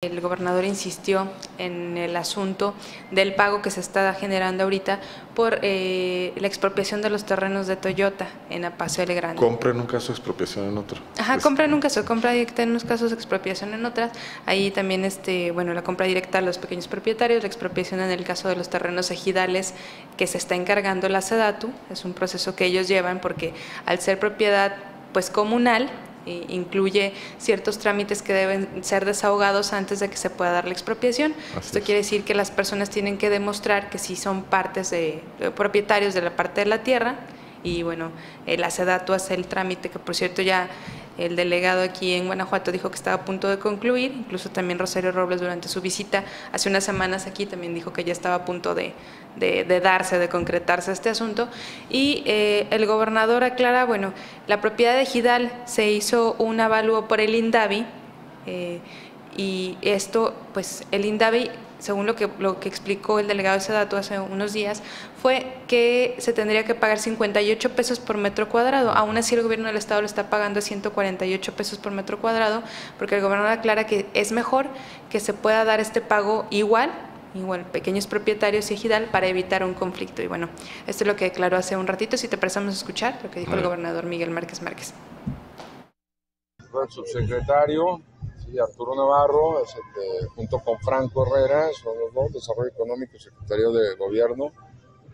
El gobernador insistió en el asunto del pago que se está generando ahorita por eh, la expropiación de los terrenos de Toyota en Apaseo del Grande. Compra en un caso, expropiación en otro. Ajá, Es- compra en un caso, compra directa en unos casos, expropiación en otras. Ahí también, este, bueno, la compra directa a los pequeños propietarios, la expropiación en el caso de los terrenos ejidales que se está encargando la SEDATU. Es un proceso que ellos llevan porque al ser propiedad pues comunal, incluye ciertos trámites que deben ser desahogados antes de que se pueda dar la expropiación. Así Esto es. quiere decir que las personas tienen que demostrar que sí son partes de, de propietarios de la parte de la tierra y bueno, el SEDATU hace el trámite que por cierto ya el delegado aquí en Guanajuato dijo que estaba a punto de concluir, incluso también Rosario Robles durante su visita hace unas semanas aquí también dijo que ya estaba a punto de, darse, de concretarse este asunto. Y eh, el gobernador aclara, bueno, la propiedad de Gidal se hizo un avalúo por el INDAVI, eh, y esto, pues el INDAVI, según lo que, lo que explicó el delegado de Sedato hace unos días, fue que se tendría que pagar 58 pesos por metro cuadrado. Aún así el gobierno del estado lo está pagando a 148 pesos por metro cuadrado, porque el gobernador aclara que es mejor que se pueda dar este pago igual igual pequeños propietarios y ejidal para evitar un conflicto. Y bueno, esto es lo que declaró hace un ratito, si te prestamos a escuchar lo que dijo el gobernador Miguel Márquez Márquez. fue el subsecretario, sí, Arturo Navarro, es el de- junto con Franco Herrera, son los dos, Desarrollo Económico y Secretario de Gobierno,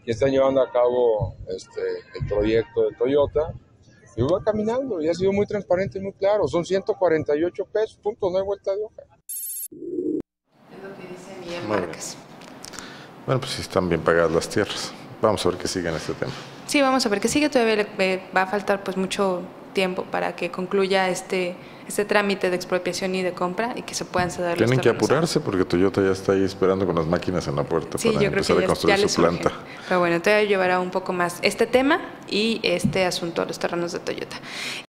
y están llevando a cabo este, el proyecto de Toyota. Y va caminando, y ha sido muy transparente y muy claro. Son 148 pesos, punto, no hay vuelta de hoja. Es lo que dice Miguel. Márquez. Bueno, pues sí están bien pagadas las tierras. Vamos a ver qué sigue en este tema. Sí, vamos a ver que sigue. Todavía le eh, va a faltar pues mucho tiempo para que concluya este, este trámite de expropiación y de compra y que se puedan ceder los Tienen que apurarse porque Toyota ya está ahí esperando con las máquinas en la puerta Sí, para yo creo empezar que a construir ya su planta. Pero bueno, todavía llevará un poco más este tema y este asunto a los terrenos de Toyota.